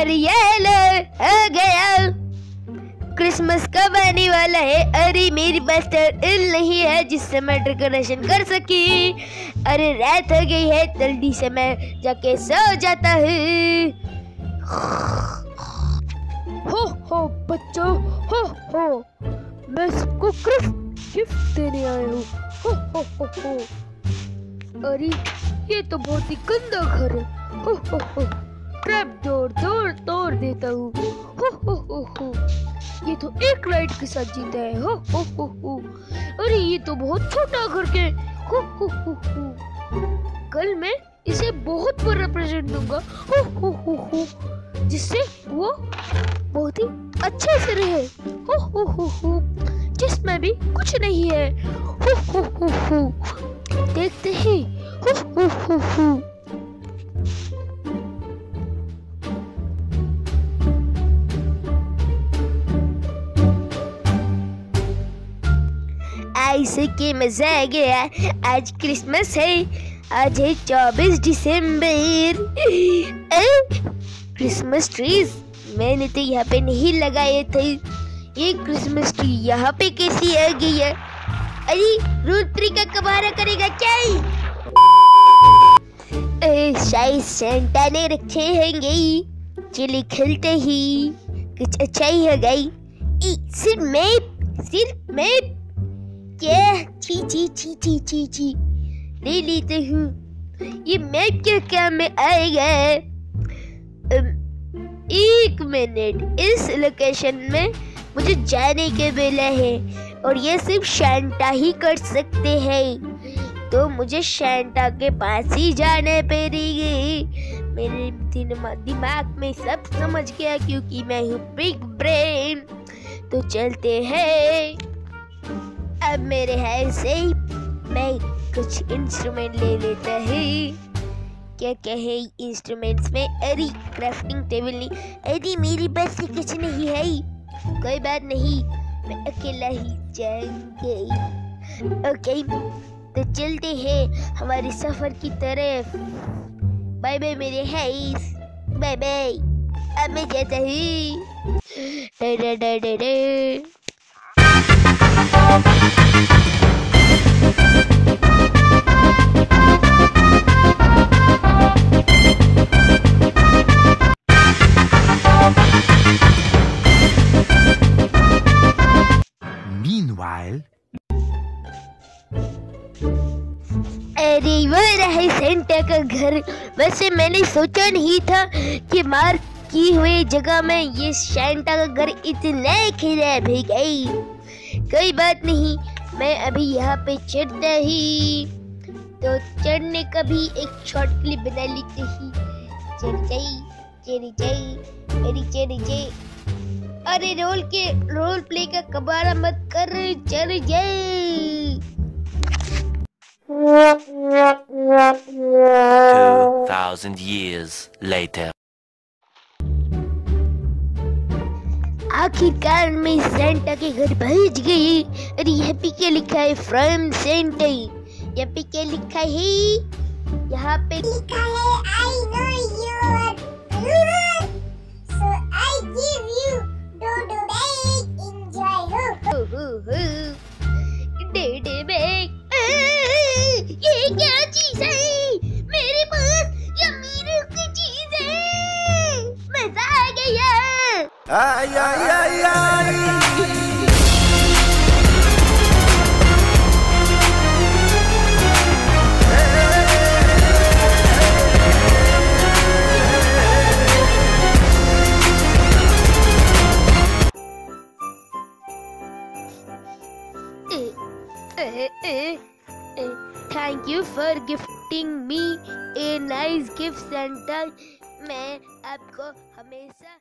अरे आ गया। क्रिसमस कब आने वाला है। अरे, मेरे पास तो इल नहीं है जिससे मैं डेकोरेशन कर सकी। अरे, रात हो गई है, जल्दी से मैं जाके सो जाता हूँ। हो हो, बच्चों, हो हो। मैं सबको गिफ्ट देने आया हूँ। हो हो हो हो। अरे, ये तो बहुत ही गंदा घर है। हो हो हो। ट्रैप डोर तोड़ तोड़ देता हूँ हो हो हो हो ये तो एक लाइट के साथ जीता है हो हो हो हो अरे ये तो बहुत छोटा घर के हो हो हो हो कल मैं इसे बहुत बड़ा प्रेजेंट दूँगा हो हो हो हो जिससे वो बहुत ही अच्छे से रहे हो हो हो हो जिसमें भी कुछ नहीं है हो हो हो हो देखते ही हो हो हो हो ऐसे के मज़ा आ गया। आज क्रिसमस है। आज है चौबीस दिसंबर। क्रिसमस ट्रीज मैंने तो यहाँ पे नहीं लगाए थे। ये क्रिसमस ट्री यहाँ पे कैसी आ गई है? अरे रूट ट्री का कबारा करेगा क्या? शायद सेंटा ने रखे होंगे। चलिए खेलते ही। कुछ अच्छा ही हो गई सिर्फ़ मैं सिर्फ़ मैं क्या छी छी छी छी छी छी। ले लेते हूँ। ये मैप क्या काम में आएगा एक मिनट। इस लोकेशन में मुझे जाने के बेला है, और ये सिर्फ़ शांता ही कर सकते हैं। तो मुझे शांता के पास ही जाने पड़ेगी। मेरे दिमाग में सब समझ गया क्योंकि मैं हूँ बिग ब्रेन तो चलते हैं। अब मेरे हाथ से मैं कुछ इंस्ट्रूमेंट ले लेता हूँ। क्या कहे इंस्ट्रूमेंट्स में? अरे क्राफ्टिंग टेबल नहीं। अरे, मेरे पास से कुछ नहीं है। कोई बात नहीं, मैं अकेला ही जाऊँगी। ओके तो चलते हैं हमारे सफ़र की तरफ़। बाय बाय मेरे हाइस। बाय बाय अब मैं जाता हूँ। अरे, वो रहा सेंटा का घर। वैसे मैंने सोचा नहीं था कि मार्क की हुई जगह में ये सेंटा का घर इतना खराब है गई। कोई बात नहीं मैं अभी यहाँ पे चढ़ता ही तो चढ़ने का भी एक शॉर्ट क्लिप बना लेते ही। चढ़ जाई चढ़ जाई अरे चढ़ जाई। अरे रोल के रोल प्ले का कबाड़ा मत कर चढ़ जाई। 2,000 years later. आखिरकार मैं सेंटा के घर भेज गई। अरे यहाँ पे क्या लिखा है फ्रॉम सेंटा। यहाँ पे क्या लिखा है, यहाँ पे लिखा है, I know you ay ay ay ay. Thank you for gifting me a nice gift centre मैं आपको हमेशा